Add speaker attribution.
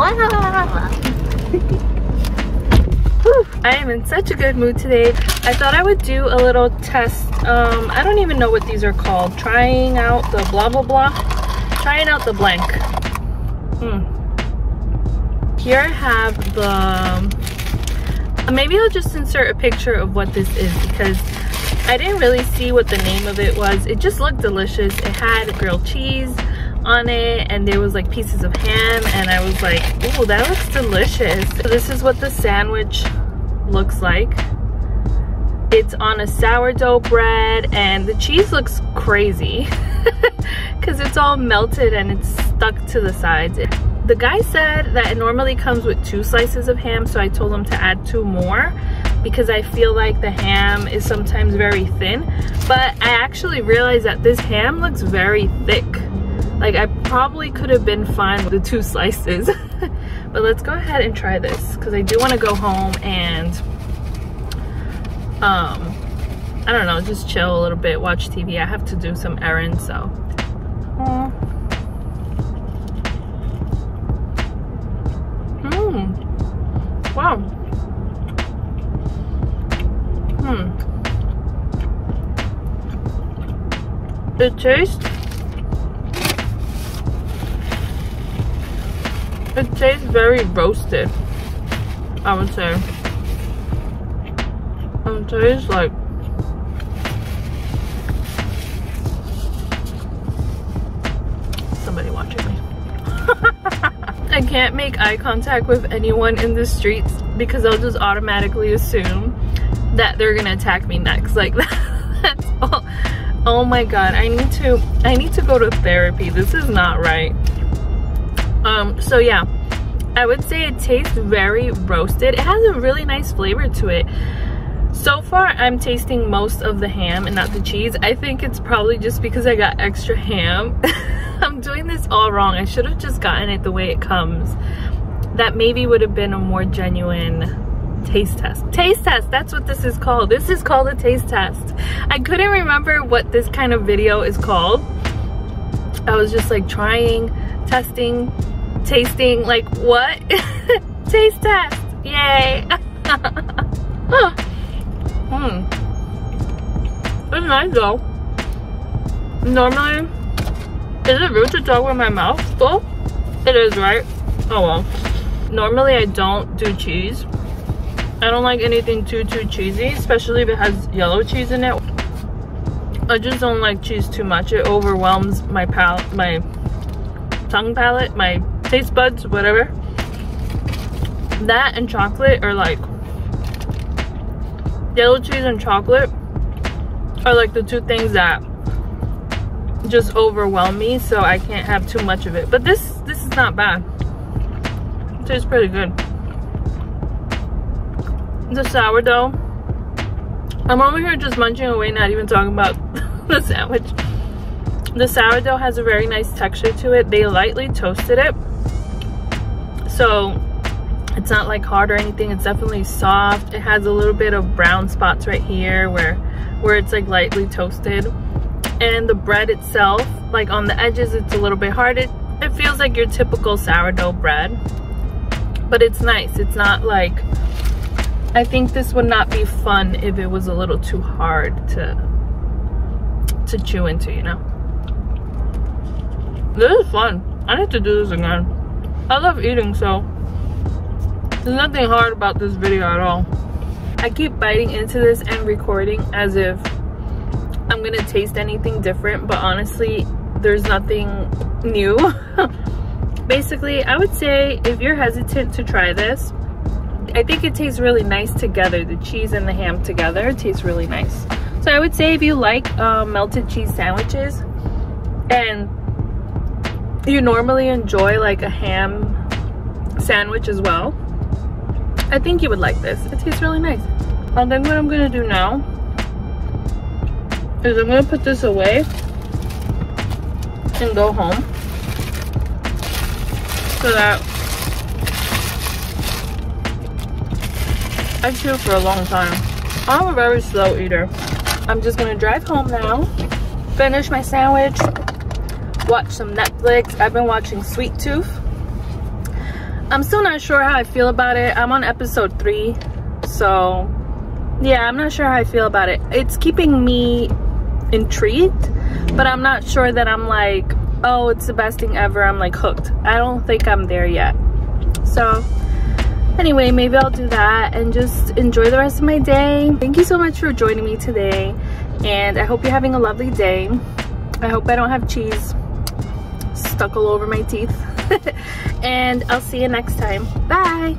Speaker 1: I am in such a good mood today. I thought I would do a little test. Um, I don't even know what these are called. Trying out the blah, blah, blah. Trying out the blank. Hmm. Here I have the... Maybe I'll just insert a picture of what this is because I didn't really see what the name of it was. It just looked delicious. It had grilled cheese on it and there was like pieces of ham and I was like, oh, that looks delicious. So this is what the sandwich looks like. It's on a sourdough bread and the cheese looks crazy because it's all melted and it's stuck to the sides. The guy said that it normally comes with two slices of ham so I told him to add two more because I feel like the ham is sometimes very thin but I actually realized that this ham looks very thick like I probably could have been fine with the two slices but let's go ahead and try this because I do want to go home and um I don't know just chill a little bit watch TV I have to do some errands so Mmm. Wow. Hmm. It tastes It tastes very roasted, I would say. It tastes like somebody watching me. I can't make eye contact with anyone in the streets because I'll just automatically assume that they're gonna attack me next. Like that's all. Oh my god, I need to I need to go to therapy. This is not right um so yeah i would say it tastes very roasted. It has a really nice flavor to it. So far i'm tasting most of the ham and not the cheese. I think it's probably just because i got extra ham. I'm doing this all wrong. I should have just gotten it the way it comes. That maybe would have been a more genuine taste test. Taste test that's what this is called. This is called a taste test. I couldn't remember what this kind of video is called. I was just like trying testing tasting like what? Taste test. Yay. Hmm. It's nice though. Normally is it rude to talk with my mouth full? It is right? Oh well. Normally i don't do cheese. I don't like anything too too cheesy especially if it has yellow cheese in it. I just don't like cheese too much. It overwhelms my palate my tongue palate my taste buds, whatever. That and chocolate are like, yellow cheese and chocolate are like the two things that just overwhelm me so I can't have too much of it. But this this is not bad. It tastes pretty good. The sourdough. I'm over here just munching away, not even talking about the sandwich. The sourdough has a very nice texture to it. They lightly toasted it. So it's not like hard or anything. It's definitely soft. It has a little bit of brown spots right here where where it's like lightly toasted. And the bread itself like on the edges it's a little bit hard. It, it feels like your typical sourdough bread but it's nice. It's not like I think this would not be fun if it was a little too hard to to chew into you know this is fun I need to do this again I love eating, so there's nothing hard about this video at all. I keep biting into this and recording as if I'm gonna taste anything different, but honestly, there's nothing new. Basically, I would say if you're hesitant to try this, I think it tastes really nice together. The cheese and the ham together tastes really nice. So I would say if you like uh, melted cheese sandwiches and you normally enjoy like a ham sandwich as well? I think you would like this. It tastes really nice. I think what I'm gonna do now is I'm gonna put this away and go home so that I chew for a long time. I'm a very slow eater. I'm just gonna drive home now finish my sandwich watch some Netflix. I've been watching Sweet Tooth. I'm still not sure how I feel about it. I'm on episode three, so yeah, I'm not sure how I feel about it. It's keeping me intrigued, but I'm not sure that I'm like, oh, it's the best thing ever. I'm like hooked. I don't think I'm there yet. So anyway, maybe I'll do that and just enjoy the rest of my day. Thank you so much for joining me today. And I hope you're having a lovely day. I hope I don't have cheese stuck all over my teeth. and I'll see you next time. Bye.